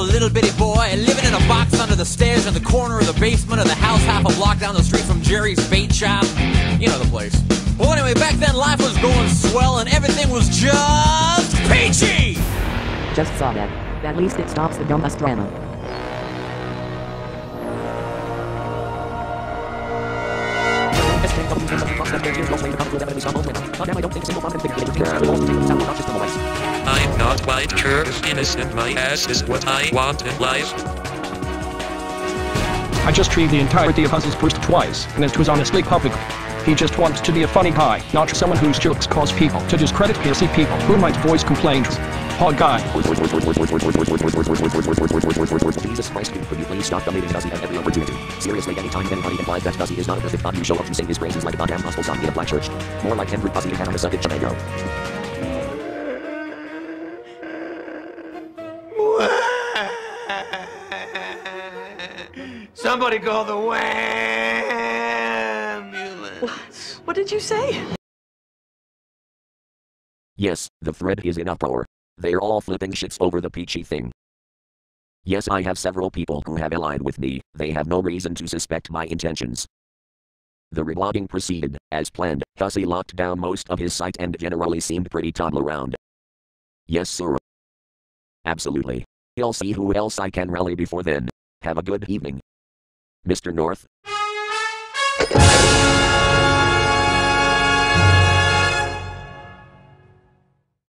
little bitty boy living in a box under the stairs in the corner of the basement of the house half a block down the street from Jerry's bait shop. You know the place. Well, anyway, back then life was going swell and everything was just peachy. Just saw that. At least it stops the dumbest drama. I'm not quite sure if innocent my ass is what I want in life. I just treated the entirety of Hussie's first twice, and it was honestly public. He just wants to be a funny guy, not someone whose jokes cause people to discredit pissy people who might voice complaints. Hot guy. Jesus Christ, dude, could you please stop donating Duzzy at every opportunity? Seriously, anytime anybody implies that Duzzy is not a perfect God, you show up to sing his praises like a goddamn gospel song in a black church. More like Henry Duzzy had on a Sunday Somebody call the ambulance. What did you say? Yes, the thread is in uproar. They're all flipping shits over the peachy thing. Yes, I have several people who have allied with me, they have no reason to suspect my intentions. The reblogging proceeded, as planned, thus he locked down most of his site and generally seemed pretty tumble around. Yes, sir. Absolutely. I'll see who else I can rally before then. Have a good evening. Mr. North?